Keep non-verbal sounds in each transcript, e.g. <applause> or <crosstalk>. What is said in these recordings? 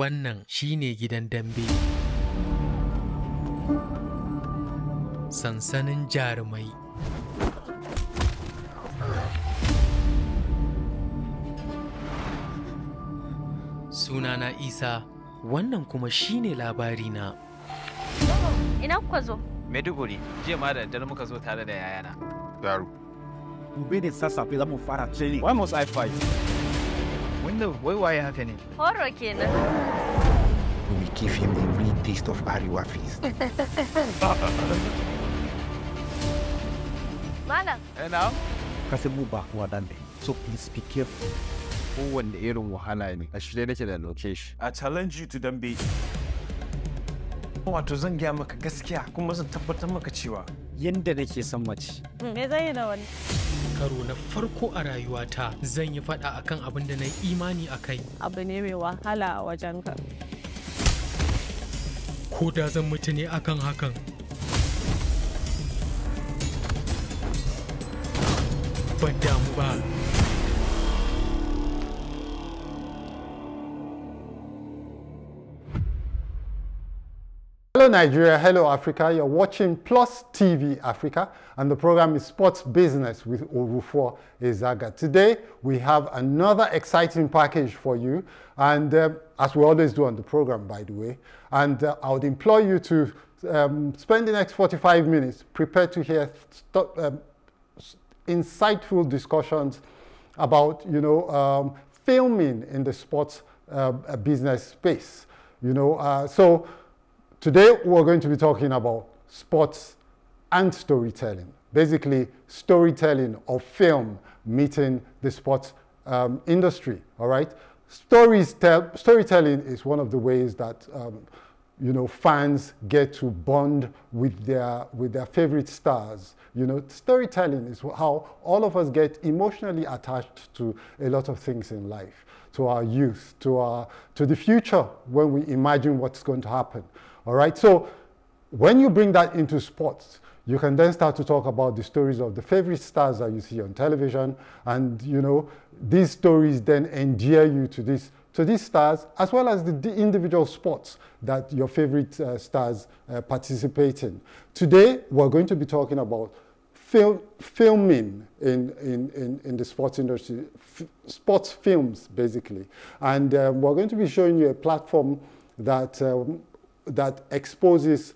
Wannan shine gidan dambe. Sansanin jarumai. Sunana Isa, wannan kuma shine labarina. Ina kuka zo? Maiduguri, jiya ma da daddare muka zo tare da yayana. Yaro. Gobe da sassafe za mu fara training. Why must I fight? Wanda wai waye haka ne? Horo kenan. We give him a real taste of Arewa feast. Malam, Eh na? Ka san mu ba So please be careful. Kowanne irin wahala ne, a shirye nake da dauke shi. I challenge you to dambe. Wato zan gaya maka gaskiya kuma zan tabbatar maka cewa Yanda nake son mace. me zan yi da wani? Karo na farko a rayuwata zan yi faɗa akan abin da na yi imani a kai. Abu ne mai wahala a wajen ka. Ko da zan mutu ne akan hakan. Ban damu ba. Hello Nigeria, hello Africa. You're watching Plus TV Africa and the program is Sports Business with Orufuo Ezaga. Today we have another exciting package for you and uh, as we always do on the program by the way. And uh, I would implore you to um, spend the next 45 minutes prepared to hear um, insightful discussions about, you know, um, filming in the sports uh, business space. You know, uh, so Today, we're going to be talking about sports and storytelling. Basically, storytelling of film meeting the sports um, industry. All right, stories tell, storytelling is one of the ways that um, you know fans get to bond with their with their favorite stars. You know, storytelling is how all of us get emotionally attached to a lot of things in life, to our youth, to our to the future when we imagine what's going to happen. All right, so when you bring that into sports, you can then start to talk about the stories of the favorite stars that you see on television, and you know these stories then endear you to this to these stars as well as the, individual sports that your favorite uh, stars uh, participate in. Today, we're going to be talking about film, filming in, in, in, in the sports industry, sports films basically, and um, we're going to be showing you a platform that um, that exposes,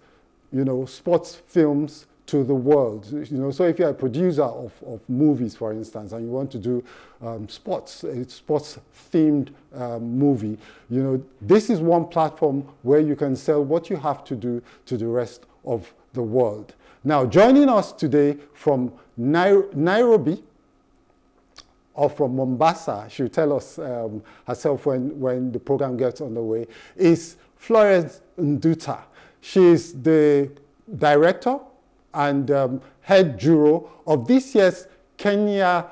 you know, sports films to the world. You know, so if you're a producer of, of movies, for instance, and you want to do um, sports, a sports themed um, movie, you know, this is one platform where you can sell what you have to do to the rest of the world. Now, joining us today from Nai- Nairobi, or from Mombasa, she'll tell us um, herself when, when the program gets underway, is Florence Nduta. She is the director and um, head juror of this year's Kenya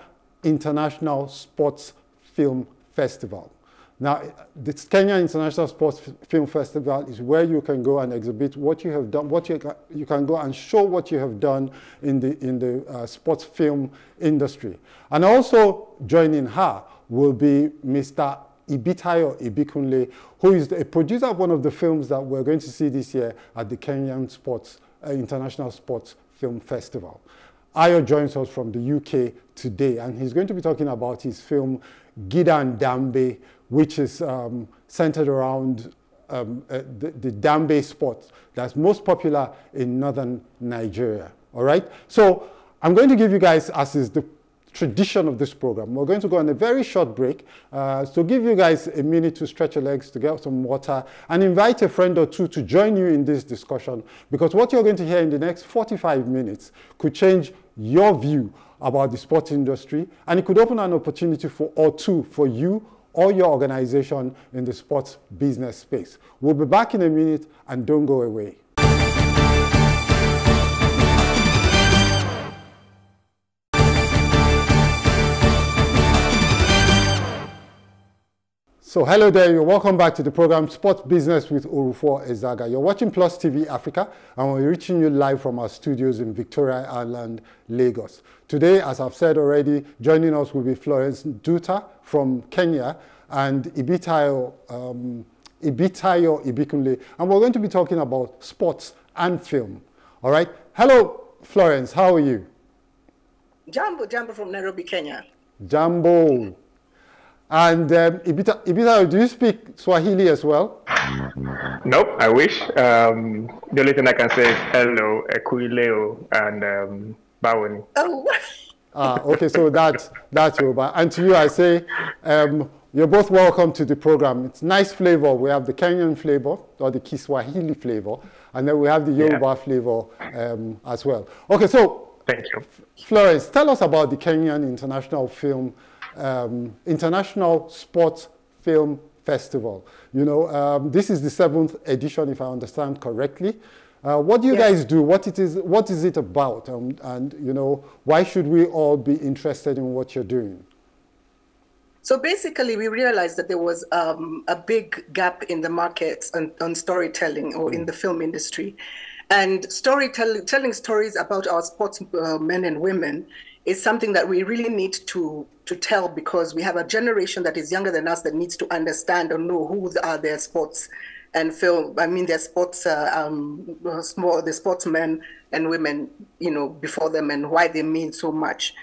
International Sports Film Festival. Now, the Kenya International Sports Film Festival is where you can go and exhibit what you have done, what you, you can go and show what you have done in the, in the uh, sports film industry. And also joining her will be Mr. Ibitayo Ibikunle, who is a producer of one of the films that we're going to see this year at the Kenyan Sports, uh, International Sports Film Festival. Ayo joins us from the UK today, and he's going to be talking about his film Gidan Dambe, which is um, centered around um, uh, the, the Dambe sport that's most popular in northern Nigeria. All right? So I'm going to give you guys, as is the tradition of this program, we're going to go on a very short break. Uh, so give you guys a minute to stretch your legs, to get some water, and invite a friend or two to join you in this discussion because what you're going to hear in the next 45 minutes could change your view about the sports industry and it could open an opportunity for or two for you or your organization in the sports business space. We'll be back in a minute and don't go away. So hello there, you're welcome back to the program Sports Business with Orufuo Ezaga. You're watching Plus TV Africa and we're reaching you live from our studios in Victoria Island, Lagos. Today, as I've said already, joining us will be Florence Nduta from Kenya and Ibitayo um, Ibitayo Ibikunle, and we're going to be talking about sports and film. All right. Hello, Florence. How are you? Jambo, Jambo from Nairobi, Kenya. Jambo. And um, Ibita, Ibitayo, do you speak Swahili as well? Nope, I wish. Um, the only thing I can say is hello, Ekuileo, and um, Bawani. Oh, Ah, okay, so that's that's Yoruba. And to you, I say, um, you're both welcome to the program. It's nice flavor. We have the Kenyan flavor or the Kiswahili flavor, and then we have the Yoruba Yeah. flavor um, as well. Okay, so Thank you. Florence, tell us about the Kenyan International Film, um, International Sports Film Festival. You know, um, this is the seventh edition, if I understand correctly. Uh, what do you guys do? What it is? What is it about? Um, and you know, why should we all be interested in what you're doing? So basically, we realized that there was um, a big gap in the market on, on storytelling or in the film industry. And storytelling, telling stories about our sports uh, men and women is something that we really need to, to tell because we have a generation that is younger than us that needs to understand or know who are their sports and film. I mean, their sports, uh, um, small, the sportsmen and women, you know, before them and why they mean so much.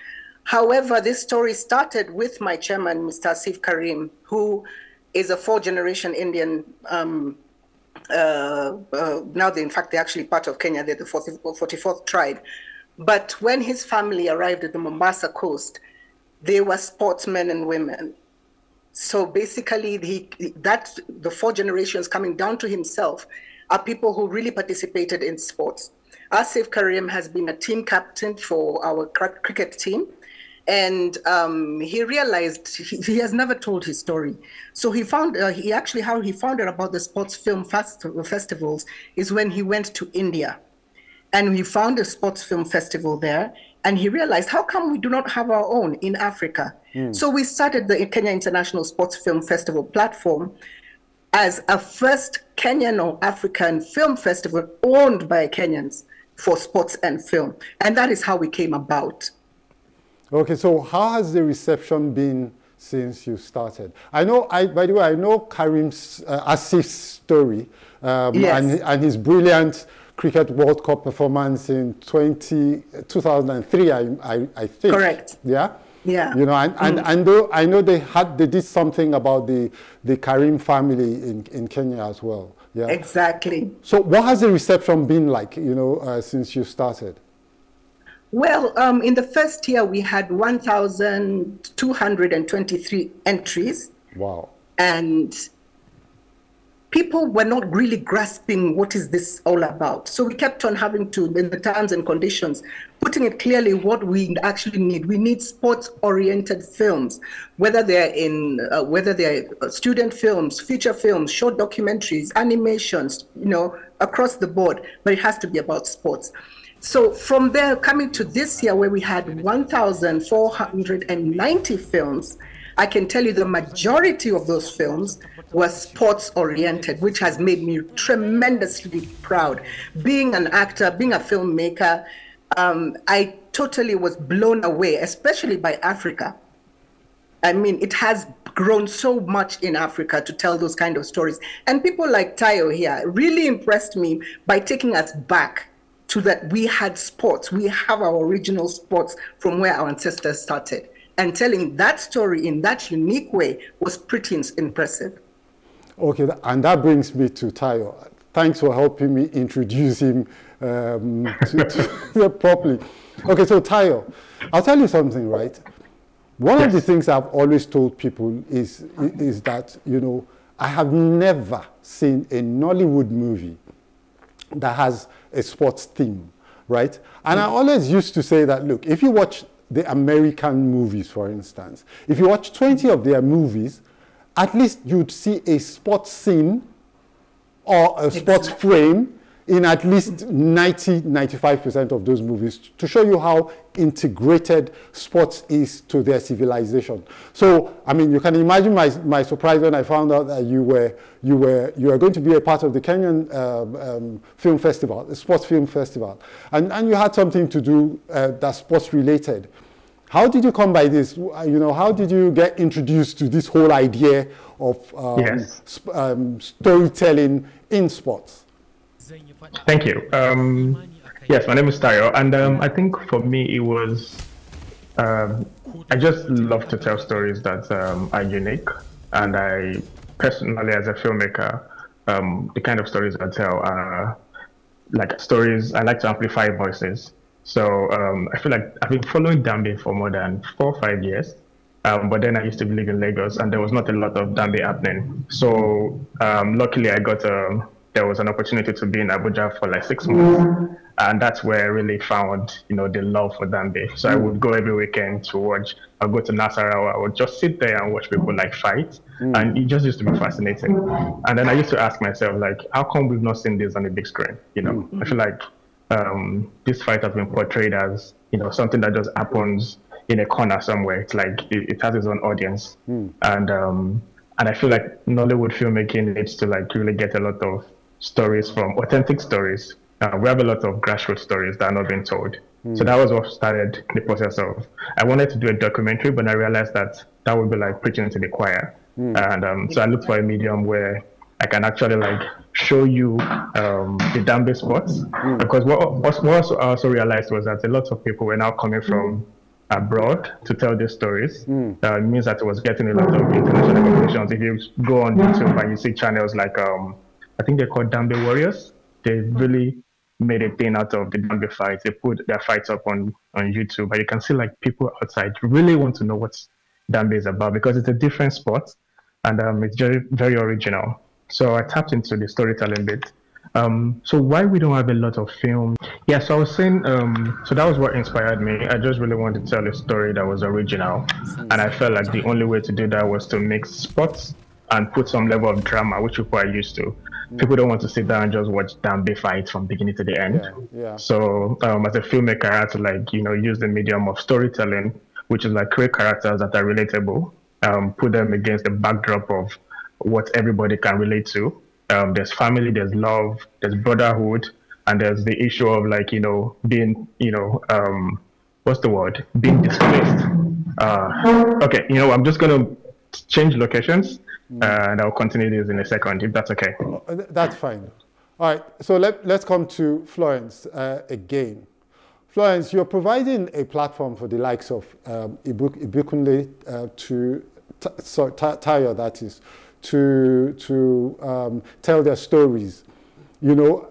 However, this story started with my chairman, Mr. Asif Karim, who is a four generation Indian. Um, uh, uh, now, they, in fact, they're actually part of Kenya, they're the 40, 44th tribe. But when his family arrived at the Mombasa coast, they were sportsmen and women. So basically, he, that the four generations coming down to himself are people who really participated in sports. Asif Karim has been a team captain for our cricket team, and um, he realized he, he has never told his story. So he found uh, he actually how he found out about the sports film fest- festivals is when he went to India and he found a sports film festival there and he realized how come we do not have our own in africa so we started the kenya international sports film festival platform as a first kenyan or african film festival owned by kenyans for sports and film and that is how we came about Okay, so how has the reception been since you started? I know, I, by the way, I know Karim's uh, Asif's story um, Yes. and, and his brilliant Cricket World Cup performance in 20, 2003, I, I, I think. Correct. Yeah? Yeah. You know, and, and, and though I know they had, they did something about the, the Karim family in, in Kenya as well. Yeah. exactly So what has the reception been like, you know, uh, since you started? Well, um, in the first year, we had 1,223 entries, Wow. and people were not really grasping what is this all about. So we kept on having to, in the terms and conditions, putting it clearly what we actually need. We need sports-oriented films, whether they're in, uh, whether they're uh, student films, feature films, short documentaries, animations, you know, across the board. But it has to be about sports. So from there, coming to this year, where we had 1,490 films, I can tell you the majority of those films were sports oriented, which has made me tremendously proud. Being an actor, being a filmmaker, um, I totally was blown away, especially by Africa. I mean, it has grown so much in Africa to tell those kind of stories. And people like Tayo here really impressed me by taking us back to that we had sports, we have our original sports from where our ancestors started. And telling that story in that unique way was pretty impressive. Okay, and that brings me to Tayo. Thanks for helping me introduce him um, <laughs> to, to properly. Okay, so Tayo, I'll tell you something, right? One of the things I've always told people is, is that, you know, I have never seen a Nollywood movie that has a sports theme, right? And I always used to say that, look, if you watch the American movies, for instance, if you watch 20 of their movies, at least you'd see a sports scene or a sports Exactly. frame in at least 90 95% of those movies to show you how integrated sports is to their civilization. So i mean you can imagine my, my surprise when i found out that you were you were you were going to be a part of the kenyan um, um, film festival the sports film festival. And and you had something to do uh, that's sports related How did you come by this? Uh, You know, how did you get introduced to this whole idea of um, Yes. sp- um, storytelling in sports? Thank you. Um, yes, my name is Tayo, and um, I think for me it was um, I just love to tell stories that um, are unique, and I personally, as a filmmaker, um, the kind of stories I tell are like stories. I like to amplify voices. So um, I feel like I've been following Dambe for more than four or five years. Um, but then I used to live in Lagos, and there was not a lot of Dambe happening. So um, luckily, I got a there was an opportunity to be in Abuja for like six months, and that's where I really found you know the love for Dambe. So I would go every weekend to watch. I'd go to Nasarawa. I would just sit there and watch people like fight, and it just used to be fascinating. And then I used to ask myself like, how come we've not seen this on the big screen? You know, I feel like um, this fight has been portrayed as you know something that just happens in a corner somewhere. It's like it, it has its own audience, and um, and I feel like Nollywood filmmaking needs to like really get a lot of stories from authentic stories. Uh, we have a lot of grassroots stories that are not being told. So that was what started the process of. I wanted to do a documentary, but I realized that that would be like preaching to the choir. And um, so I looked for a medium where I can actually like show you um, the Dambe spots. Because what, what what I also realized was that a lot of people were now coming from abroad to tell their stories. Uh, it means that it was getting a lot of international recognitions. If you go on YouTube and you see channels like, um, I think they're called Dambe Warriors, they really made a thing out of the Dambe fights. They put their fights up on, on YouTube, and you can see like people outside really want to know what Dambe is about because it's a different sport and um, it's very, very original. So I tapped into the storytelling bit. Um, so why we don't have a lot of film? Yeah, so I was saying, um, so that was what inspired me. I just really wanted to tell a story that was original, and I felt like the only way to do that was to mix sports and put some level of drama, which people are used to. People don't want to sit down and just watch Dambe fight from beginning to the end. Yeah. So um, as a filmmaker, I had to like you know use the medium of storytelling, which is like create characters that are relatable, um, put them against the backdrop of what everybody can relate to. Um, there's family, there's love, there's brotherhood, and there's the issue of like you know being you know um, what's the word being displaced. Uh, okay, you know I'm just gonna change locations, uh, and I'll continue this in a second if that's okay. Uh, That's fine. All right, so let, let's come to Florence uh, again. Florence, you're providing a platform for the likes of um, Ibu- Ibikunle uh, to, t- sorry, Ta- Tayo, that is, to, to um, tell their stories. You know,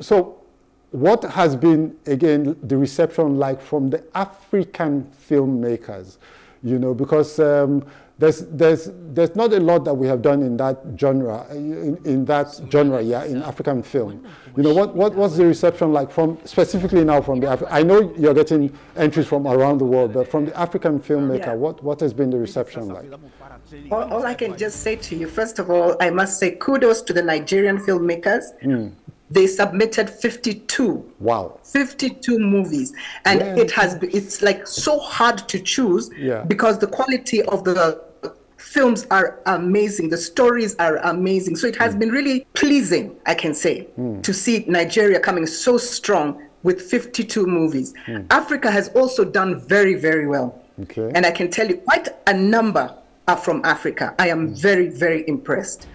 so what has been, again, the reception like from the African filmmakers? You know, because um, there's, there's, there's not a lot that we have done in that genre, in, in that genre, yeah, in African film. You know, what, what, what's the reception like from, specifically now from the, Af- I know you're getting entries from around the world, but from the African filmmaker, what, what has been the reception like? All, all I can just say to you, first of all, I must say kudos to the Nigerian filmmakers. Hmm. They submitted 52 Wow. 52 movies and Yeah. it has it's like so hard to choose Yeah. because the quality of the films are amazing the stories are amazing so it has hmm. been really pleasing i can say hmm. to see nigeria coming so strong with 52 movies hmm. africa has also done very very well. Okay. and i can tell you quite a number are from africa i am very very impressed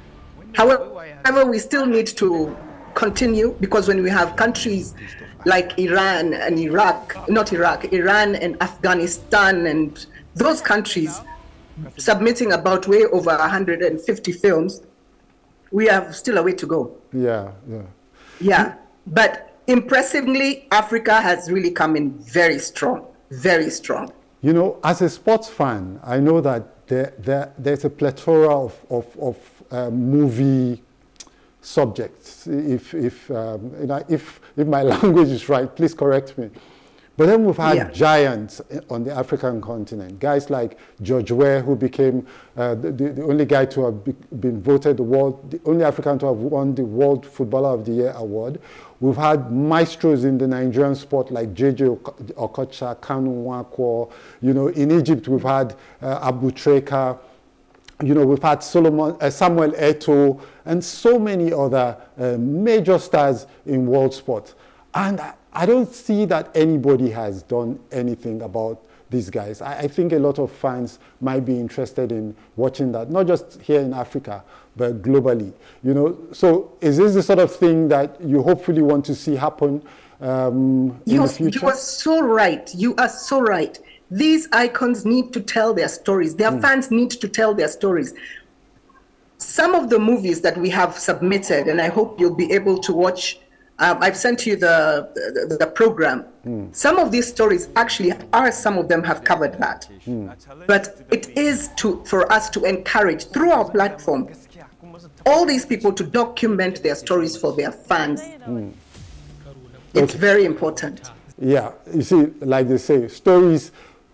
However, we still need to continue because when we have countries like Iran and Iraq, not Iraq, Iran and Afghanistan and those countries submitting about way over 150 films, we have still a way to go. Yeah, yeah. Yeah. But impressively, Africa has really come in very strong, very strong. You know, as a sports fan, I know that there, there, there's a plethora of, of, of uh, movie subjects. If, if, um, you know, if, if my <laughs> language is right, please correct me. But then we've had Yeah. giants on the African continent, guys like George Weah, who became uh, the, the the only guy to have be, been voted the world, the only African to have won the World Footballer of the Year award. We've had maestros in the Nigerian sport like JJ Oko- Okocha, Kanu Nwankwo. You know, in Egypt we've had uh, Abou Treika. You know, we've had Solomon, uh, Samuel Eto'o, and so many other uh, major stars in world sport. And I, I don't see that anybody has done anything about these guys. I, I think a lot of fans might be interested in watching that, not just here in Africa, but globally. You know, so is this the sort of thing that you hopefully want to see happen um, in You, the future? you are so right. You are so right. These icons need to tell their stories. Their Hmm. fans need to tell their stories. Some of the movies that we have submitted, and I hope you'll be able to watch. Um, I've sent you the, the the program. Some of these stories actually are. Some of them have covered that. But it is to for us to encourage through our platform all these people to document their stories for their fans. Hmm. It's very important. Yeah, you see, like they say, stories.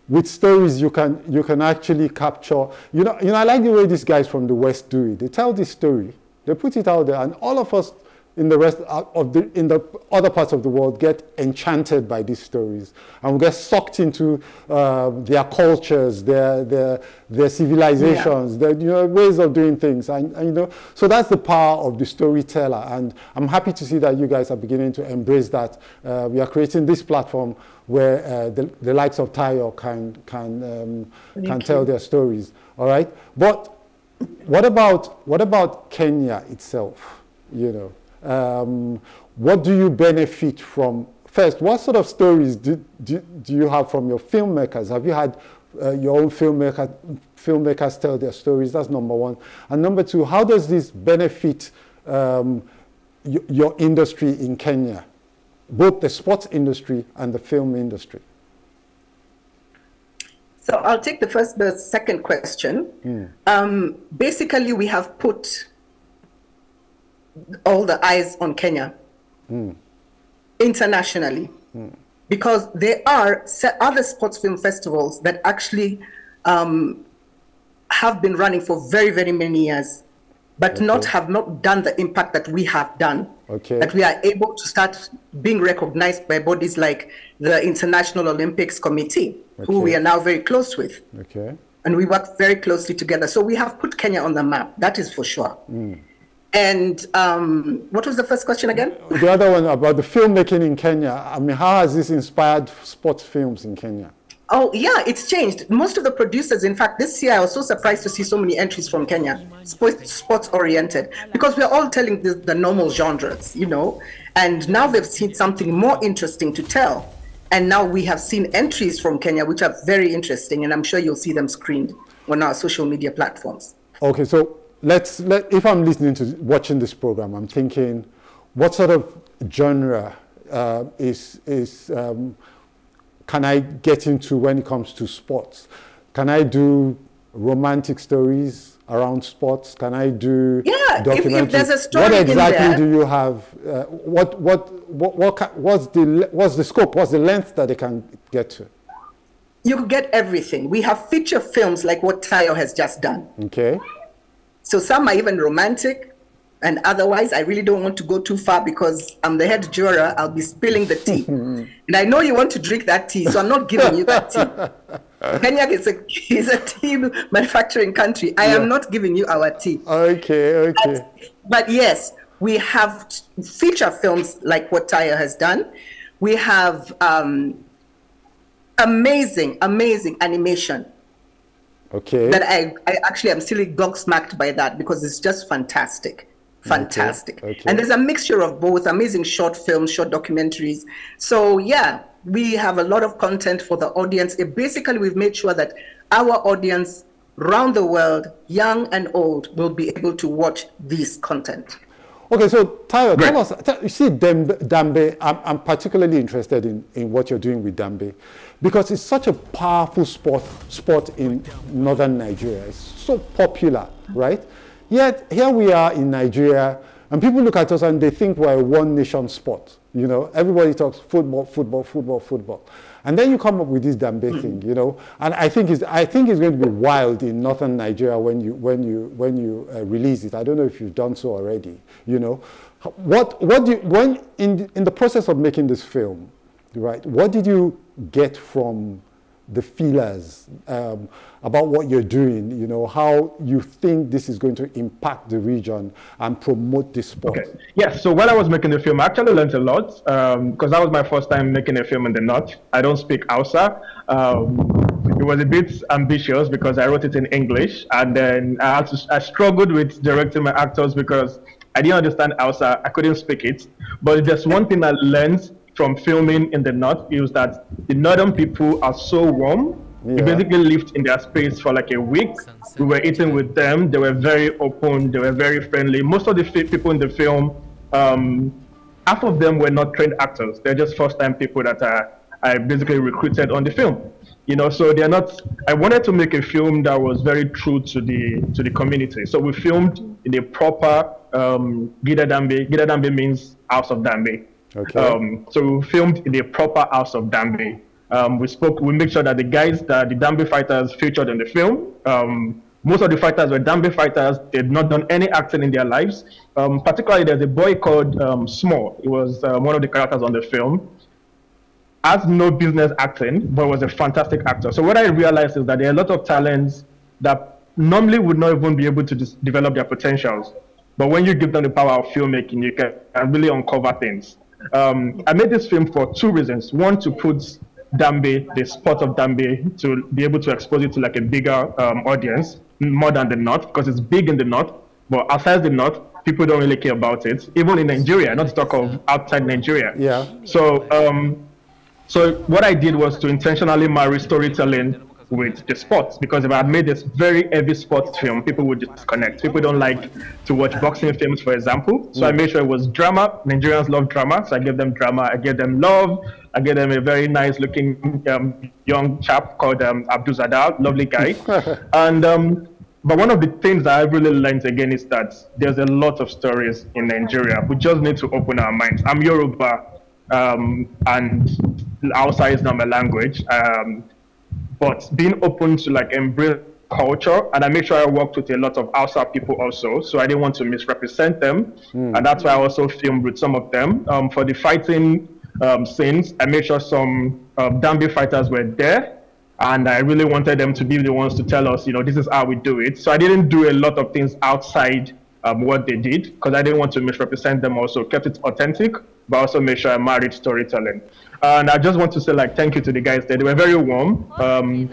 With stories, you can you can actually capture. You know, you know. I like the way these guys from the West do it. They tell this story, they put it out there, and all of us in the rest of the in the other parts of the world get enchanted by these stories, and we get sucked into uh, their cultures, their their their civilizations, their you know ways of doing things, and, and you know. So that's the power of the storyteller, and I'm happy to see that you guys are beginning to embrace that. Uh, we are creating this platform where uh, the, the likes of Tayo can can um, can tell their stories. All right, but what about what about Kenya itself? You know, um, what do you benefit from? First, what sort of stories do, do, do you have from your filmmakers? Have you had uh, your own filmmaker, filmmakers tell their stories? That's number one. And number two, how does this benefit um, your industry in Kenya, both the sports industry and the film industry? So I'll take the first, the second question. Um, basically, we have put all the eyes on Kenya hmm. internationally hmm. because there are other sports film festivals that actually um, have been running for very, very many years, but not have not done the impact that we have done. Okay. That we are able to start being recognized by bodies like the International Olympics Committee, who we are now very close with Okay. and we work very closely together. So we have put Kenya on the map. That is for sure. Hmm. And um, what was the first question again? The other one about the filmmaking in Kenya. I mean, how has this inspired sports films in Kenya? Oh, yeah, it's changed. Most of the producers, in fact, this year I was so surprised to see so many entries from Kenya, sports, sports oriented, because we're all telling the, the normal genres, you know, and now they've seen something more interesting to tell. And now we have seen entries from Kenya, which are very interesting, and I'm sure you'll see them screened on our social media platforms. Okay, so let's let if I'm listening to watching this program, I'm thinking, what sort of genre uh, is is um, can I get into when it comes to sports? Can I do romantic stories around sports? Can I do Yeah, if- if there's a story what exactly do you have? Uh, what what what what what's the what's the scope? What's the length that they can get to? You could get everything. We have feature films like what Tayo has just done. Okay. So some are even romantic, and otherwise, I really don't want to go too far because I'm the head juror. I'll be spilling the tea, <laughs> and I know you want to drink that tea, so I'm not giving you that tea. <laughs> Kenya is a is a tea manufacturing country. I am not giving you our tea. Okay. Okay. But yes, we have feature films like what Tayo has done. We have um, amazing, amazing animation Okay. that I, I actually I'm still gobsmacked by that because it's just fantastic. Fantastic. okay. And there's a mixture of both amazing short films, short documentaries. So, yeah, we have a lot of content for the audience. It basically, we've made sure that our audience around the world, young and old, will be able to watch this content. Okay, so Tayo, tell us, you see Dambe, I'm, I'm particularly interested in, in what you're doing with Dambe because it's such a powerful sport, sport in northern Nigeria. It's so popular, right? Yet here we are in Nigeria and people look at us and they think we're a one nation sport. You know, everybody talks football, football, football, football. And then you come up with this Dambe thing, you know, and I think it's, I think it's going to be wild in northern Nigeria when you, when you, when you uh, release it. I don't know if you've done so already, you know. What, what do you, when, in, in the process of making this film, right, what did you get from the feelers um, about what you're doing, you know, how you think this is going to impact the region and promote this sport. Okay. Yes. So while I was making the film, I actually learned a lot because that was my first time making a film in the north. I don't speak Hausa. Um, it was a bit ambitious because I wrote it in English, and then I, had to, I struggled with directing my actors because I didn't understand Hausa. I couldn't speak it. But there's one thing I learned from filming in the north is that the northern people are so warm. We basically lived in their space for like a week. We were eating with them. They were very open. They were very friendly. Most of the fi- people in the film, um, half of them were not trained actors. They're just first-time people that are, I basically recruited on the film. You know, so they're not. I wanted to make a film that was very true to the to the community. So we filmed in a proper um, Gida Dambe. Gida Dambe means House of Dambe. Okay. Um, so we filmed in a proper House of Dambe. Um, we spoke. We make sure that the guys that the Dambe fighters featured in the film. Um, most of the fighters were Dambe fighters. They'd not done any acting in their lives. Um, particularly, there's a boy called um, Small. He was uh, one of the characters on the film has no business acting, but was a fantastic actor. So what I realized is that there are a lot of talents that normally would not even be able to develop their potentials. But when you give them the power of filmmaking, you can really uncover things. Um, I made this film for two reasons. One, to put Dambe, the sport of Dambe, to be able to expose it to like a bigger um, audience, more than the North, because it's big in the North. But outside the North, people don't really care about it. Even in Nigeria, not to talk of outside Nigeria. Yeah. So um, so what I did was to intentionally marry storytelling with the sports because if I made this very heavy sports film, people would disconnect. People don't like to watch boxing films, for example. So I made sure it was drama. Nigerians love drama, so I gave them drama. I gave them love. I gave them a very nice looking um, young chap called um, Abdul Zadar, lovely guy. <laughs> and um, but one of the things that I really learned again is that there's a lot of stories in Nigeria. We just need to open our minds. I'm Yoruba, um, and Hausa is not my language. Um, but being open to like embrace culture, and I make sure I worked with a lot of Hausa people also, so I didn't want to misrepresent them, and that's why I also filmed with some of them. Um, for the fighting um, scenes, I made sure some um, Dambe fighters were there, and I really wanted them to be the ones to tell us, you know, this is how we do it. So I didn't do a lot of things outside um, what they did because I didn't want to misrepresent them. Also kept it authentic, but also made sure I married storytelling. And I just want to say like thank you to the guys there. They were very warm. Um,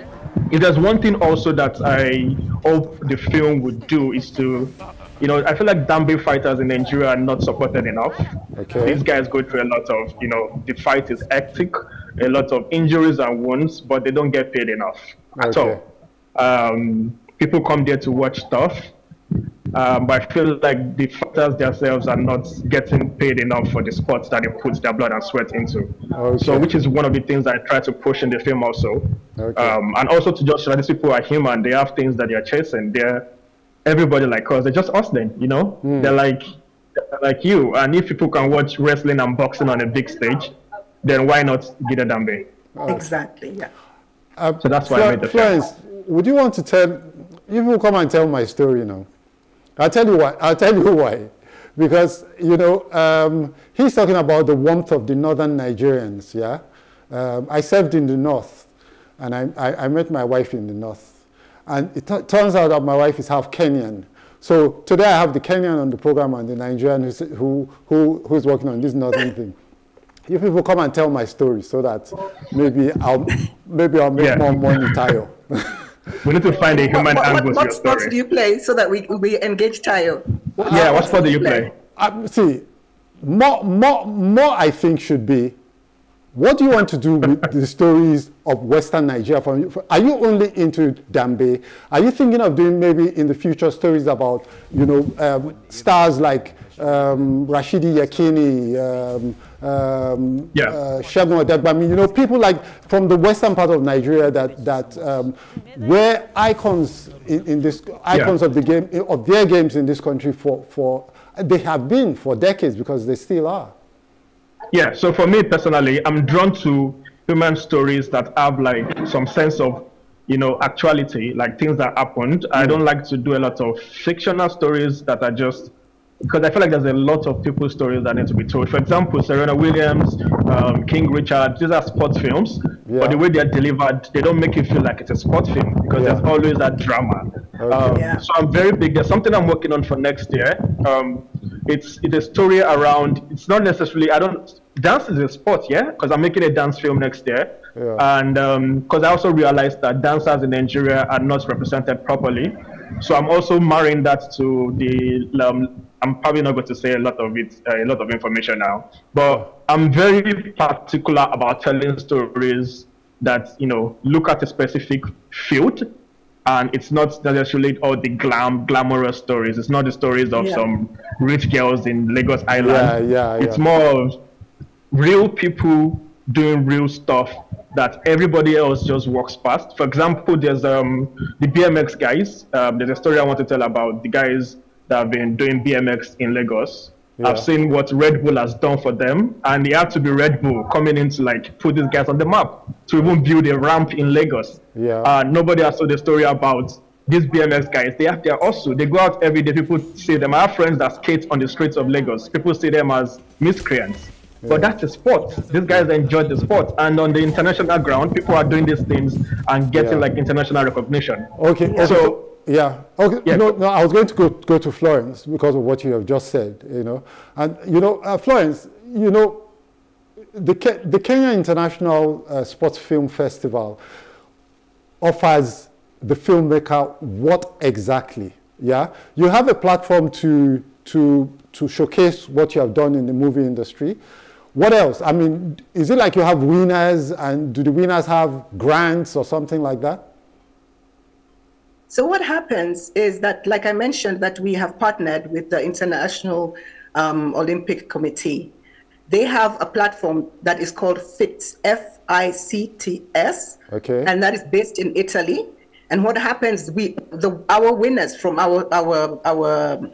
if there's one thing also that I hope the film would do is to, you know, I feel like Dambe fighters in Nigeria are not supported enough. Okay. These guys go through a lot of, you know, the fight is hectic, a lot of injuries and wounds, but they don't get paid enough at Okay. all. Um, people come there to watch stuff, um, but I feel like the fighters themselves are not getting paid enough for the sports that they put their blood and sweat into. Okay. So, which is one of the things I try to push in the film also. Okay. Um, and also to just show that these people are human. They have things that they are chasing. They're everybody like us. They're just us then, you know? They're like they're like you. And if people can watch wrestling and boxing on a big stage, then why not Gida Dambe? Exactly. Yeah. Uh, So that's why I made the film. Florence, would you want to tell? You will come and tell my story you now. I'll tell you why. I'll tell you <laughs> why. Because you know um, he's talking about the warmth of the northern Nigerians. Yeah, um, I served in the north, and I, I, I met my wife in the north, and it turns out that my wife is half Kenyan. So today I have the Kenyan on the program and the Nigerian who's, who who who's working on this northern thing. You people come and tell my story so that maybe I'll maybe I'll make Yeah. more money, Tayo. <laughs> We need to find a human what, angle what, to what your sports story. do you play so that we, we engage Tayo? What yeah, what sports sport do you play? Um, see, more, more, more I think should be, what do you want to do with <laughs> the stories of Western Nigeria? From, are you only into Dambe? Are you thinking of doing maybe in the future stories about, you know, um, stars like um, Rashidi Yekini, um, um, Yeah. uh, Segun Odegbami, you know, people like from the western part of Nigeria that that um, were icons in, in this icons of the game of their games in this country for for they have been for decades because they still are. Yeah, so for me personally, I'm drawn to human stories that have like some sense of, you know, actuality, like things that happened. I don't like to do a lot of fictional stories that are just because I feel like there's a lot of people's stories that need to be told. For example, Serena Williams, um, King Richard, these are sports films, Yeah. but the way they're delivered, they don't make you feel like it's a sport film because Yeah. there's always that drama. Okay. Um, Yeah. So I'm very big. There's something I'm working on for next year. Um, it's it's a story around. It's not necessarily. I don't. Dance is a sport, yeah, because I'm making a dance film next year. Yeah. And because I also realized that dancers in Nigeria are not represented properly, so I'm also marrying that to the. I'm probably not going to say a lot of it, uh, a lot of information now, but I'm very particular about telling stories that you know look at a specific field, and it's not necessarily all the glam, glamorous stories. It's not the stories of Yeah. some rich girls in Lagos Island. Yeah, yeah, It's yeah. more of real people doing real stuff that everybody else just walks past. For example, there's um the BMX guys. Um, there's a story I want to tell about the guys that have been doing BMX in Lagos. Yeah. I've seen what Red Bull has done for them, and it had to be Red Bull coming in to like put these guys on the map to even build a ramp in Lagos. Yeah. Uh, nobody has told the story about these BMX guys. They have their also. They go out every day. People see them. I have friends that skate on the streets of Lagos. People see them as miscreants. But that's a sport. These guys enjoy the sport, and on the international ground, people are doing these things and getting Yeah. like international recognition. Okay. So Yeah. Okay. Yeah. No, no, I was going to go, go to Florence because of what you have just said, you know. And, you know, uh, Florence, you know, the, Ke- the Kenya International uh, Sports Film Festival offers the filmmaker what exactly? Yeah. You have a platform to, to, to showcase what you have done in the movie industry. What else? I mean, is it like you have winners and do the winners have grants or something like that? So what happens is that, like I mentioned, that we have partnered with the International um, Olympic Committee. They have a platform that is called FICTS, F-I-C-T-S, Okay. and that is based in Italy. And what happens? We the our winners from our our our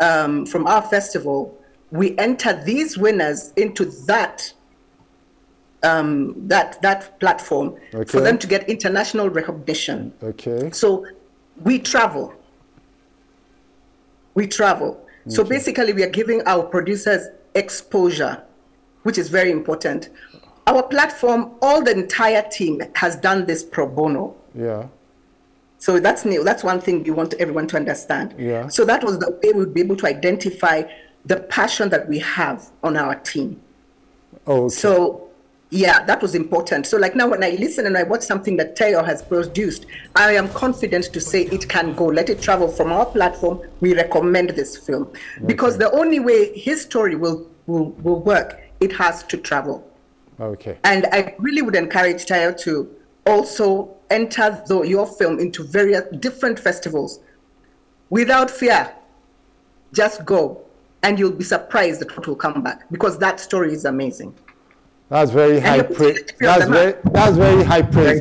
um, from our festival, we enter these winners into that um, that that platform Okay. for them to get international recognition. Okay. So we travel. We travel. So basically, we are giving our producers exposure, which is very important. Our platform, all the entire team has done this pro bono. Yeah. So that's new. That's one thing we want everyone to understand. Yeah. So that was the way we'd be able to identify the passion that we have on our team. Oh, okay. So, yeah, that was important. So, like now, when I listen and I watch something that Teo has produced, I am confident to say it can go. Let it travel from our platform. We recommend this film because the only way his story will, will, will work, it has to travel. okay. And I really would encourage Tayo to also enter the, your film into various different festivals without fear. Just go, and you'll be surprised at what will come back because that story is amazing. That's very high praise. putting it on That's very, that's very high praise.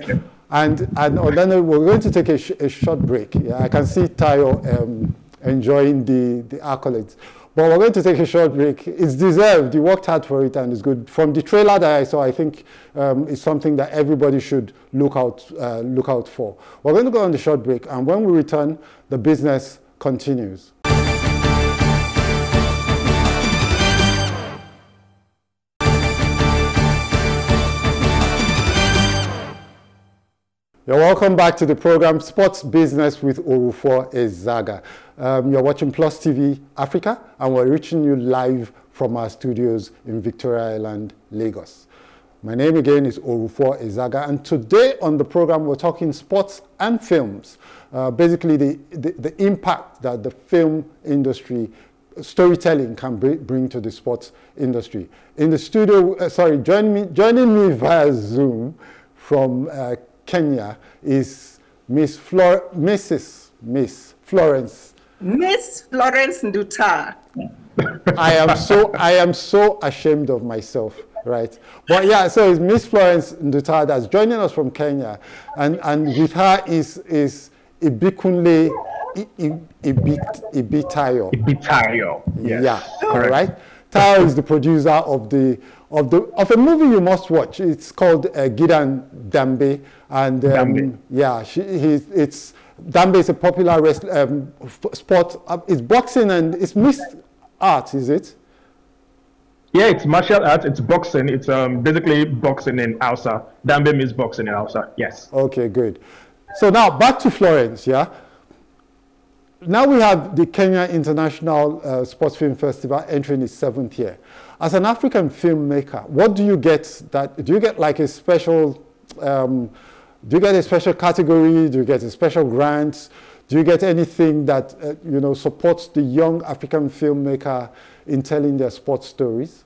And and Odano, we're going to take a, sh- a short break. Yeah, I can see Tayo um, enjoying the, the accolades. But we're going to take a short break. It's deserved. You worked hard for it and it's good. From the trailer that I saw, I think um, it's something that everybody should look out, uh, look out for. We're going to go on the short break. And when we return, the business continues. You're welcome back to the program Sports Business with Orufuo Ezaga. Um, you're watching Plus TV Africa, and we're reaching you live from our studios in Victoria Island, Lagos. My name again is Orufuo Ezaga, and today on the program we're talking sports and films. Uh, basically, the, the, the impact that the film industry storytelling can br- bring to the sports industry. In the studio, uh, sorry, join me, joining me via Zoom from uh, Kenya is Miss Flor- Mrs. Miss Florence. Miss Florence Nduta. I am so I am so ashamed of myself, right? But yeah, so it's Miss Florence Nduta that's joining us from Kenya, and and with her is is Ibikunle I- I- Ibit Ibitayo. Bitayo. Yes. Yeah, all right. Tayo is the producer of the of the of a movie you must watch. It's called uh, Gidan Dambe, and um, Dambe. yeah, she, he's, it's Dambe is a popular rest, um, f- sport. Uh, it's boxing and it's mixed art, is it? Yeah, it's martial arts. It's boxing. It's um basically boxing in Hausa. Dambe means boxing in Hausa. Yes. Okay, good. So now back to Florence, yeah? Now we have the Kenya International uh, Sports Film Festival entering its seventh year. As an African filmmaker, what do you get that, do you get like a special, um, do you get a special category? Do you get a special grant? Do you get anything that, uh, you know, supports the young African filmmaker in telling their sports stories?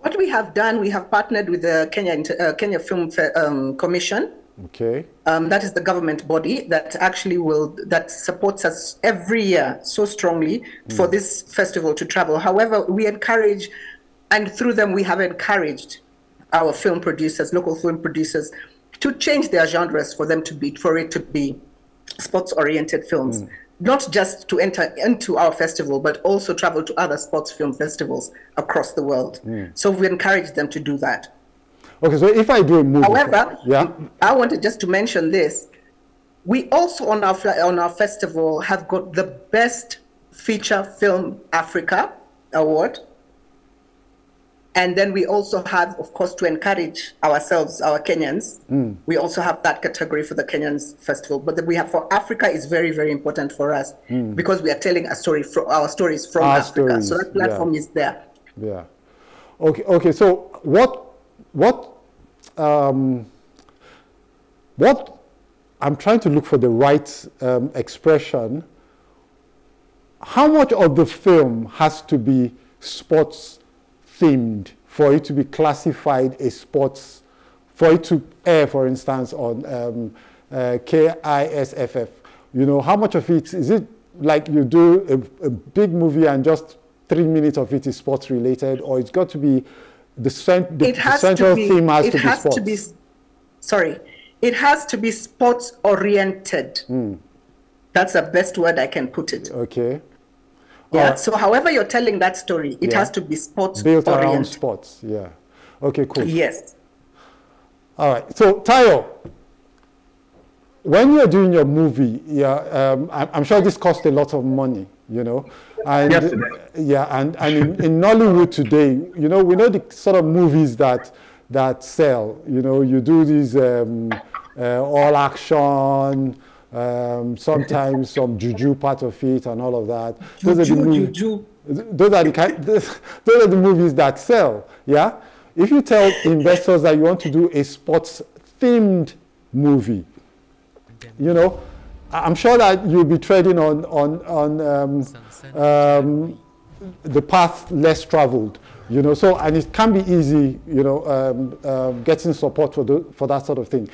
What we have done, we have partnered with the Kenya, uh, Kenya Film um, Commission. Okay. Um, that is the government body that actually will that supports us every year so strongly for hmm. this festival to travel. However, we encourage, and through them we have encouraged our film producers, local film producers, to change their genres for them to be for it to be sports-oriented films. Hmm. Not just to enter into our festival, but also travel to other sports film festivals across the world. Hmm. So we encourage them to do that. Okay, so if I do a movie, However, yeah, I wanted just to mention this. We also on our on our festival have got the best feature film Africa award. And then we also have, of course, to encourage ourselves, our Kenyans. Mm. We also have that category for the Kenyans festival. But we have for Africa is very, very important for us mm. because we are telling a story from our stories from Our Africa. stories, so that yeah. platform is there. Yeah. Okay. Okay. So what? What? Um, what? I'm trying to look for the right um, expression. How much of the film has to be sports themed for it to be classified a sports, for it to air, for instance, on um, uh, KISFF? You know, how much of it is it like you do a, a big movie and just three minutes of it is sports related, or it's got to be the, cent- the, it the has central to be, theme has it to be has sports. to be sorry it has to be sports oriented Hmm. that's the best word i can put it Okay. yeah so however you're telling that story it Yeah. has to be sports Built around sports. Yeah. Okay. Cool. yes All right. So Tayo, when you're doing your movie, yeah, um, I'm, I'm sure this cost a lot of money, you know, and Yes, it yeah, and and in, in Nollywood today, you know, we know the sort of movies that that sell. You know, you do these um, uh, all action. Um, sometimes some juju part of it and all of that. Those are the movies- juju. those are the kind, <laughs> those are the movies that sell. Yeah. If you tell investors that you want to do a sports themed movie, you know, I- I'm sure that you'll be treading on on on um, um, the path less traveled. You know, so and it can be easy. You know, um, um, getting support for the, for that sort of thing.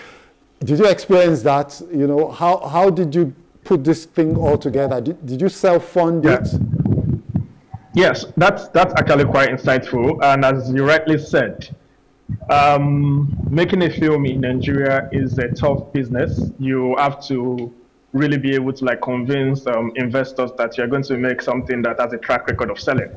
Did you experience that? You know, how how did you put this thing all together? Did, did you self fund Yeah. it? Yes, that's that's actually quite insightful. And as you rightly said, um, making a film in Nigeria is a tough business. You have to really be able to like convince um, investors that you're going to make something that has a track record of selling.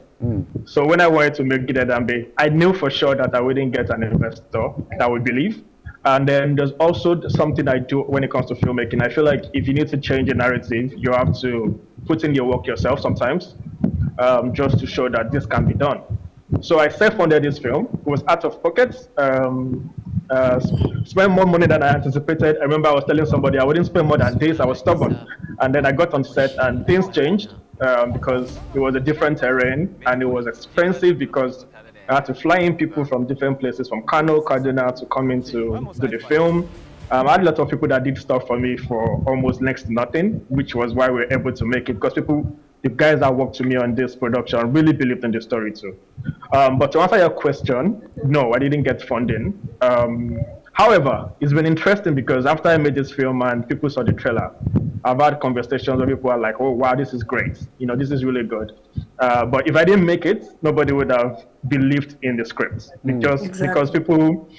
So when I wanted to make Gide Dambe, I knew for sure that I wouldn't get an investor that would believe. And then there's also something I do when it comes to filmmaking. I feel like if you need to change a narrative, you have to put in your work yourself sometimes, um, just to show that this can be done. So I self-funded this film. It was out of pocket. Um, uh, spent more money than I anticipated. I remember I was telling somebody I wouldn't spend more than this. I was stubborn, and then I got on set, and things changed um, because it was a different terrain, and it was expensive because I had to fly in people from different places, from Kano, Kaduna, to come in to do the film. Um, I had a lot of people that did stuff for me for almost next to nothing, which was why we were able to make it because people, the guys that worked with me on this production, really believed in the story too. Um, but to answer your question, no, I didn't get funding. Um, however, it's been interesting because after I made this film and people saw the trailer, I've had conversations where people are like, "Oh, wow, this is great! You know, this is really good." Uh, but if I didn't make it, nobody would have believed in the script because Exactly. because people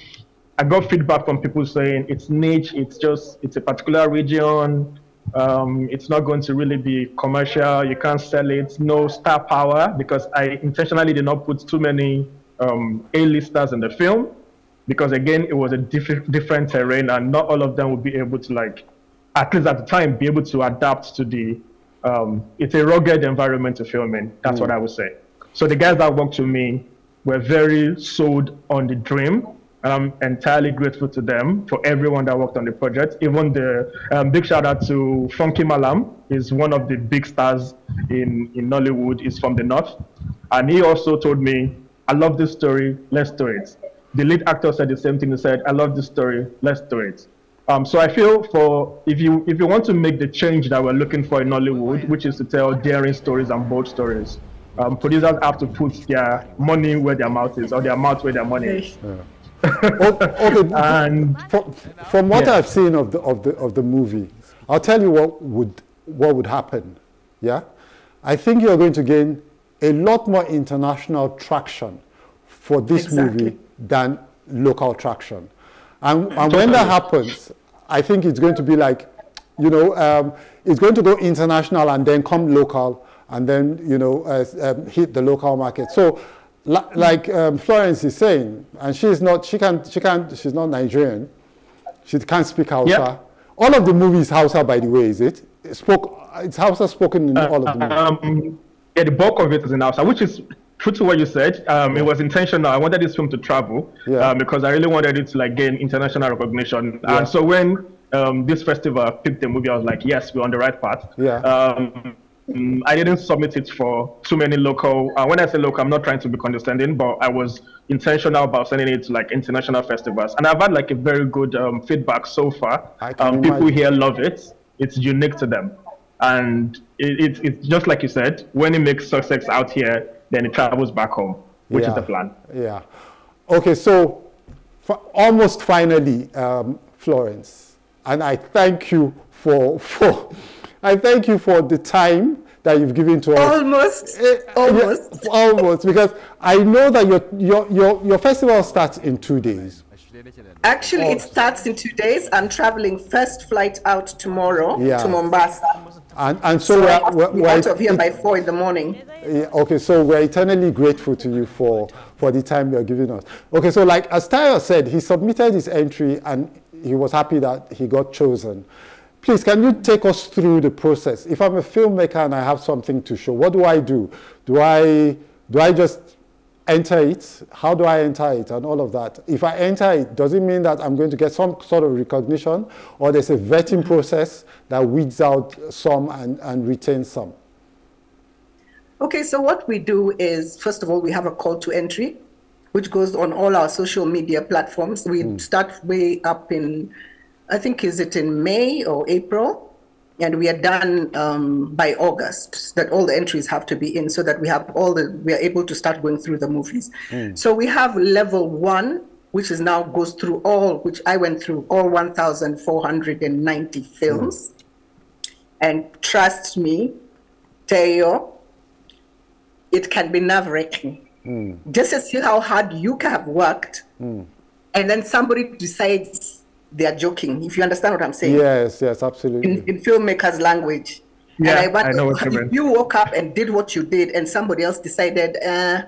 I got feedback from people saying it's niche, it's just it's a particular region, um, it's not going to really be commercial, you can't sell it, no star power because I intentionally did not put too many um, A-listers in the film because again it was a diff- different terrain and not all of them would be able to like at least at the time be able to adapt to the um, it's a rugged environment to film in. That's what I would say. So the guys that worked with me were very sold on the dream. And I'm entirely grateful to them for everyone that worked on the project. Even the um, big shout out to Funky Mallam, is one of the big stars in, in Nollywood, is from the north. And he also told me, I love this story, let's do it. The lead actor said the same thing. He said, I love this story, let's do it. Um, so I feel for if you if you want to make the change that we're looking for in Nollywood, which is to tell daring stories and bold stories, um, producers have to put their money where their mouth is, or their mouth where their money is. Okay, <laughs> and from, from what Yeah. I've seen of the of the of the movie, I'll tell you what would what would happen. Yeah, I think you're going to gain a lot more international traction for this Exactly. movie than local traction, and and when that happens, I think it's going to be like, you know, um, it's going to go international and then come local and then you know uh, um, hit the local market. So like um, Florence is saying, and she's not, she can, she can, she's not Nigerian. She can't speak Hausa. Yeah. All of the movies Hausa, by the way, is it? It Spoke, it's Hausa spoken in all of the movies. Um, yeah, the bulk of it is in Hausa, which is true to what you said. Um, It was intentional. I wanted this film to travel Yeah. um, because I really wanted it to like gain international recognition. Yeah. And so when um, this festival picked the movie, I was like, yes, we're on the right path. Yeah. Um, I didn't submit it for too many local. Uh, when I say local, I'm not trying to be condescending, but I was intentional about sending it to like international festivals, and I've had like a very good um, feedback so far. Um, people here love it. It's unique to them, and it, it, it's just like you said. When it makes success out here, then it travels back home, which Yeah. is the plan. Yeah. Okay, so almost finally, um, Florence, and I thank you for <laughs> for I thank you for the time that you've given to us. Almost, Eh, almost. yeah, almost, because I know that your, your your your festival starts in two days. Actually, Oh. it starts in two days. I'm traveling first flight out tomorrow Yeah. to Mombasa. And and so, So we're, we're, we're out of here by four in the morning. Yeah, okay, so we're eternally grateful to you for, for the time you're giving us. Okay, so like as Tayo said, he submitted his entry and he was happy that he got chosen. Please, can you take us through the process? If I'm a filmmaker and I have something to show, what do I do? Do I, do I just enter it? How do I enter it and all of that? If I enter it, does it mean that I'm going to get some sort of recognition or there's a vetting process that weeds out some and, and retains some? Okay, so what we do is, first of all, we have a call to entry, which goes on all our social media platforms. We hmm. start way up in, I think, is it in May or April? And we are done um, by August, that all the entries have to be in so that we have all the, we are able to start going through the movies. Hmm. So we have level one, which is now goes through all, which I went through all 1,490 films. Hmm. And trust me, Teo, it can be nerve wracking. Hmm. Just to see how hard you can have worked, and then somebody decides they are joking. If you understand what I'm saying, Yes, yes, absolutely. in, in filmmakers' language. Yeah, and I, I know what you mean. if you woke up and did what you did, and somebody else decided, uh,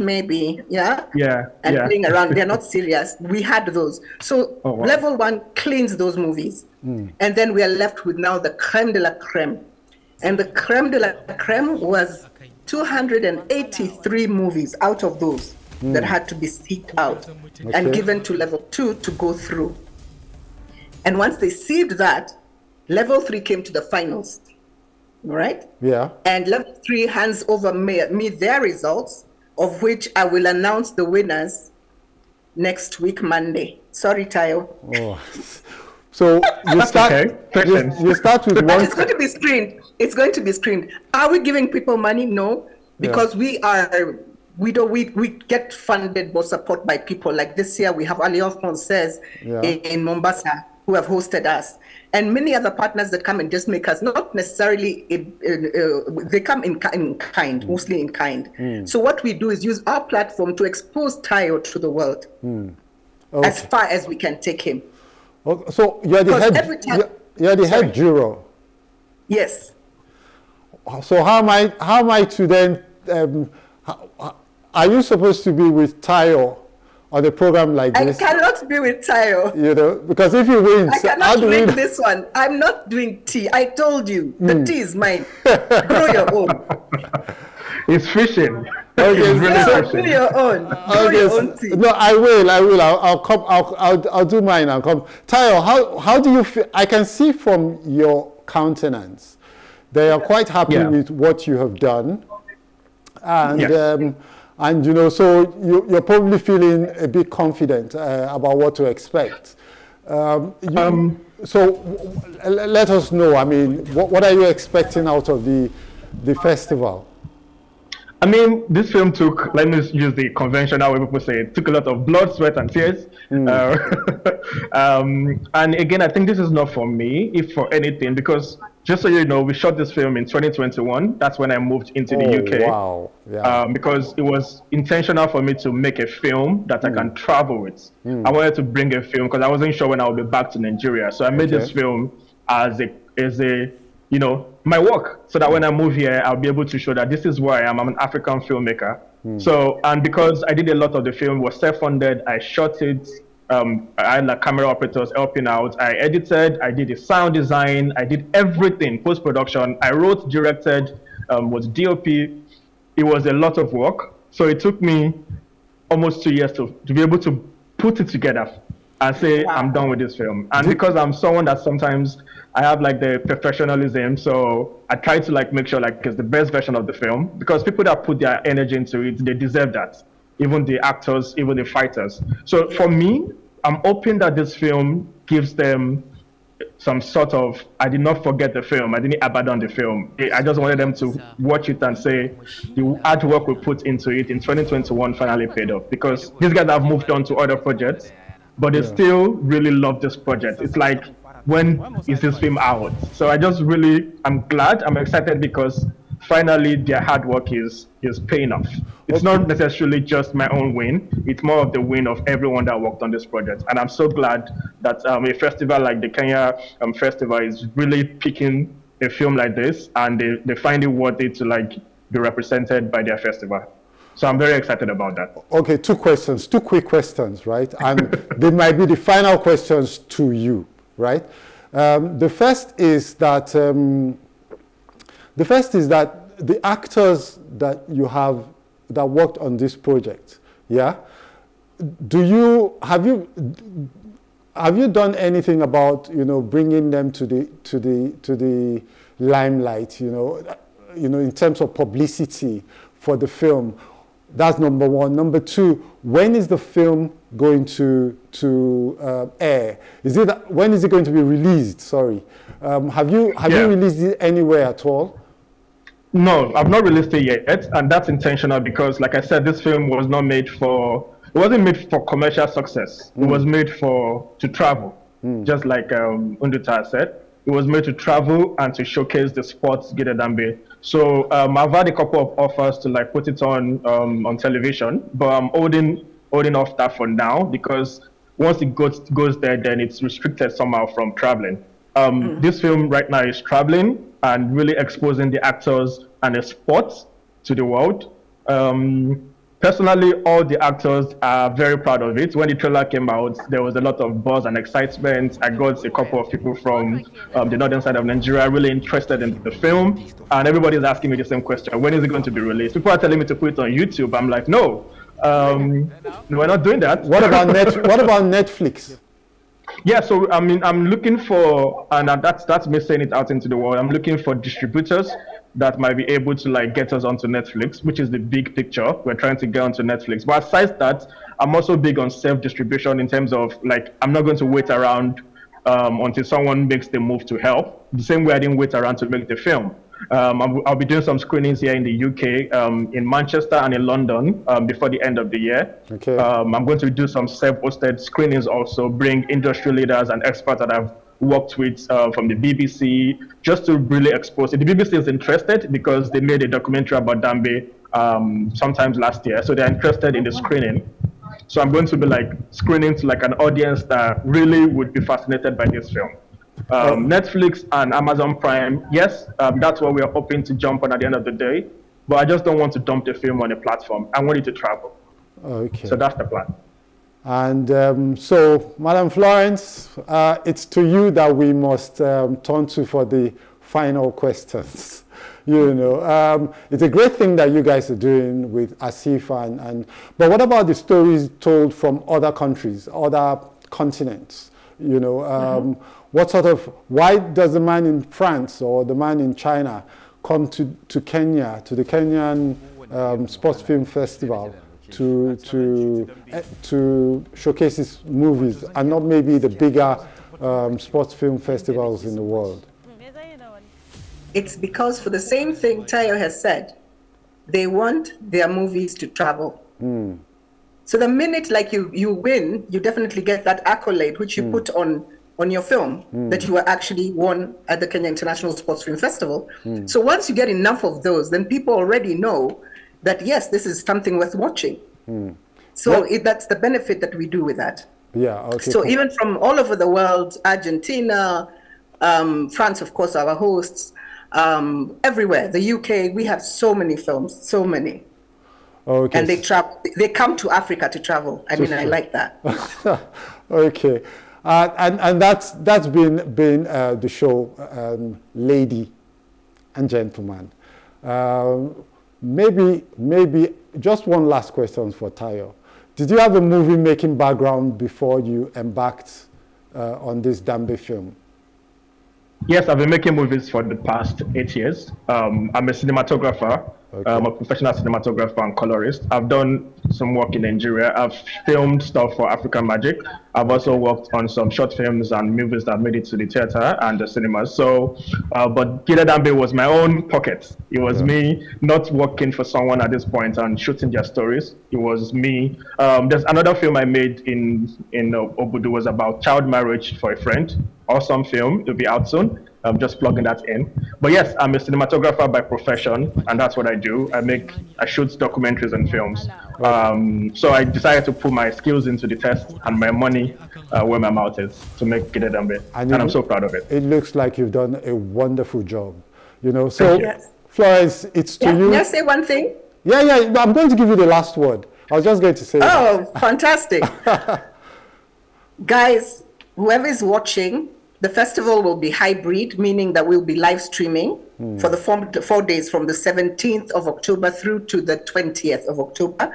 maybe, yeah, Yeah, and yeah. playing around, they're not <laughs> serious. We had those. So Oh, wow. level one cleans those movies, and then we are left with now the creme de la creme, and the creme de la creme was 283 movies out of those that had to be seeked out and given to level two to go through. And once they sieved that, level three came to the finals, Right? Yeah. And level three hands over me, me their results, of which I will announce the winners next week, Monday. Sorry, Tayo. Oh. So you start. okay. You, you start with But one. it's going to be screened. It's going to be screened. Are we giving people money? No, because we are. We don't. We, we get funded or support by people. Like this year, we have Alliance Française Yeah. in, in Mombasa who have hosted us, and many other partners that come and just make us not necessarily. Uh, they come in, in kind, mm. mostly in kind. Mm. So what we do is use our platform to expose Tayo to the world mm. as far as we can take him. Okay, So you're the head. You're, you're the Sorry. head juror. Yes. So how am I? How am I to then? Um, how- are you supposed to be with Tayo on a program like this. I cannot be with Tayo. You know, because if you win, I so how cannot do we? win this one. I'm not doing tea. I told you the tea is mine. <laughs> Grow your own. It's fishing. Okay, it's Really Yeah, appreciate do your own. Do Okay, your own thing. no, I will, I will. I'll, I'll come. I'll, I'll, I'll do mine. I'll come. Tayo, how, how do you feel? I can see from your countenance that you're quite happy Yeah. with what you have done, and Yes. um, and you know, so you, you're probably feeling a bit confident uh, about what to expect. Um, you, so w- l- let us know. I mean, what, what are you expecting out of the the festival? I mean, this film took, let me use the conventional way people say it, took a lot of blood, sweat, and tears. Uh, <laughs> um, and again, I think this is not for me, if for anything, because just so you know, we shot this film in 2021. That's when I moved into the Oh, UK. wow. Yeah. Um, because it was intentional for me to make a film that I can travel with. I wanted to bring a film because I wasn't sure when I would be back to Nigeria. So I made this film as a as a you know my work, so that when I move here, I'll be able to show that this is where I am. I'm an African filmmaker. So and because I did a lot of the film was self-funded, I shot it. Um, I had like camera operators helping out. I edited, I did the sound design, I did everything post production. I wrote, directed, um, was DOP. It was a lot of work. So it took me almost two years to, to be able to put it together and say I'm done with this film. And because I'm someone that sometimes I have like the professionalism, so I try to like make sure like it's the best version of the film because people that put their energy into it, they deserve that. Even the actors, even the fighters. So for me, I'm hoping that this film gives them some sort of I did not forget the film. I didn't abandon the film. I just wanted them to watch it and say the hard work we put into it in 2021 finally paid off because these guys have moved on to other projects, but they still really love this project. It's like when is this film out? So I just really I'm glad, I'm excited because finally their hard work is is paying off. It's not necessarily just my own win. It's more of the win of everyone that worked on this project. And I'm so glad that um, a festival like the Kenya um, Festival is really picking a film like this and they, they find it worthy to like be represented by their festival. So I'm very excited about that. Okay, two questions, two quick questions, right? And they might be the final questions to you, right? Um, the first is that um, the first is that the actors that you have that worked on this project, yeah. Do you have you have you done anything about you know bringing them to the to the to the limelight? You know, you know in terms of publicity for the film. That's number one. Number two, when is the film going to to uh, air? Is it when is it going to be released? Sorry, um, have you have Yeah. you released it anywhere at all? No, I've not released it yet, and that's intentional because, like I said, this film was not made for. It wasn't made for commercial success. It was made for to travel, just like um, Nduta said. It was made to travel and to showcase the sports Gita Dambe. So um, I've had a couple of offers to like put it on um, on television, but I'm holding holding off that for now because once it goes goes there, then it's restricted somehow from traveling. Um, This film right now is traveling and really exposing the actors and the sports to the world. Um, personally, all the actors are very proud of it. When the trailer came out, there was a lot of buzz and excitement. I got a couple of people from um, the northern side of Nigeria really interested in the film, and everybody's asking me the same question: When is it going to be released? People are telling me to put it on YouTube. I'm like, no, um, we're not doing that. What about net? what about Netflix? Yeah, so I mean, I'm looking for, and that's that's me saying it out into the world. I'm looking for distributors that might be able to like get us onto Netflix, which is the big picture. We're trying to get onto Netflix. But aside that, I'm also big on self-distribution in terms of like I'm not going to wait around um, until someone makes the move to help. The same way I didn't wait around to make the film. Um, I'm- I'll be doing some screenings here in the UK, um, in Manchester and in London um, before the end of the year. Okay. Um, I'm going to do some self-hosted screenings also, bring industry leaders and experts that I've worked with uh, from the BBC, just to really expose it. The BBC is interested because they made a documentary about Dambe um, sometimes last year, so they're interested in the screening. So I'm going to be like screening to like an audience that really would be fascinated by this film. Um, Netflix and Amazon Prime, yes, um, that's what we are hoping to jump on at the end of the day. But I just don't want to dump the film on a platform. I want it to travel. Okay. So that's the plan. And um, so, Madam Florence, uh, it's to you that we must um, turn to for the final questions. <laughs> you know, um, it's a great thing that you guys are doing with Asif and, and but what about the stories told from other countries, other continents? You know, um, mm-hmm. what sort of why does the man in France or the man in China come to, to Kenya to the Kenyan um, Sports Film Festival? To, to, uh, to showcase his movies and not maybe the bigger um, sports film festivals in the world? It's because for the same thing Tayo has said, they want their movies to travel. Mm. So the minute like you you win, you definitely get that accolade which you mm. put on on your film mm. that you were actually won at the Kenya International Sports Film Festival. Mm. So once you get enough of those, then people already know that yes, this is something worth watching. Mm. So well, it, that's the benefit that we do with that. Yeah. Okay, so cool. even from all over the world, Argentina, um, France, of course, our hosts, um, everywhere. The UK, we have so many films, so many. Okay. And they travel. They come to Africa to travel. I mean, I like that. <laughs> okay, uh, and and that's that's been been uh, the show, um, lady and gentleman. Um, maybe maybe just one last question for Tayo. Did you have a movie making background before you embarked uh, on this Dambe film? Yes, I've been making movies for the past eight years. Um, I'm a cinematographer. Okay. I'm a professional cinematographer and colorist. I've done some work in Nigeria. I've filmed stuff for African Magic. I've also worked on some short films and movies that made it to the theater and the cinemas. So, uh, but Gida Dambe was my own pocket. It was yeah. me not working for someone at this point and shooting their stories. It was me. Um, there's another film I made in in uh, Obudu was about child marriage for a friend. Awesome film. It'll be out soon. I'm just plugging that in. But yes, I'm a cinematographer by profession, and that's what I do. I make, I shoot documentaries and films. Um, so I decided to put my skills into the test and my money uh, where my mouth is to make Gide Dambe, and, and I'm so proud of it. It looks like you've done a wonderful job. You know, so yes. Florence, it's to yeah, you. Can I say one thing? Yeah, yeah. I'm going to give you the last word. I was just going to say. Oh, that. fantastic! <laughs> Guys, whoever is watching, the festival will be hybrid, meaning that we'll be live streaming mm. for the four, four days from the 17th of October through to the 20th of October.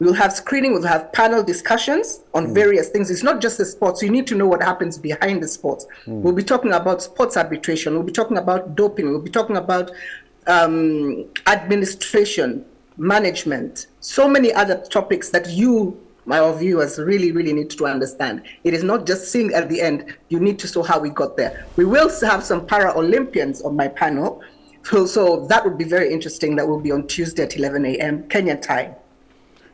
We'll have screening, we'll have panel discussions on mm. various things. It's not just the sports, you need to know what happens behind the sports. Mm. We'll be talking about sports arbitration, we'll be talking about doping, we'll be talking about um, administration, management, so many other topics that you my viewers really, really need to understand. It is not just seeing at the end, you need to show how we got there. We will have some para Olympians on my panel. So, so that would be very interesting. That will be on Tuesday at 11 a.m. Kenya time.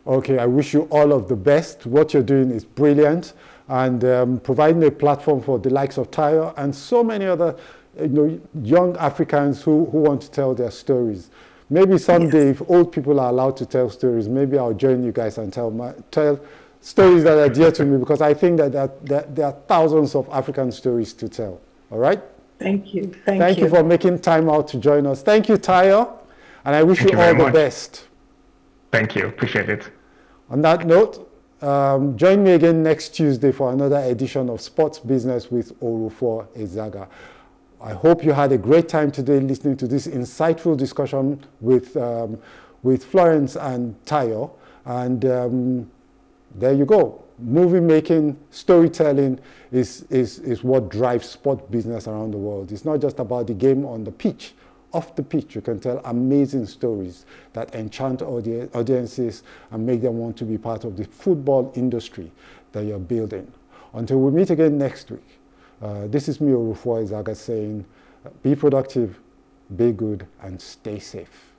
Okay, I wish you all of the best. What you're doing is brilliant and um, providing a platform for the likes of Tayo and so many other you know, young Africans who, who want to tell their stories. Maybe someday, yes. if old people are allowed to tell stories, maybe I'll join you guys and tell, my, tell stories that are dear to me because I think that, that, that there are thousands of African stories to tell. All right? Thank you. Thank, Thank you. you. for making time out to join us. Thank you, Tayo, and I wish Thank you, you all the much. best. Thank you. Appreciate it. On that note, um, join me again next Tuesday for another edition of Sports Business with Orufuo Ezaga. I hope you had a great time today listening to this insightful discussion with, um, with Florence and Tayo. And um, there you go. Movie making, storytelling is, is, is what drives sport business around the world. It's not just about the game on the pitch. Off the pitch, you can tell amazing stories that enchant audi audiences and make them want to be part of the football industry that you're building. Until we meet again next week. Uh, this is me, Orufuo Ezaga, saying be productive, be good, and stay safe.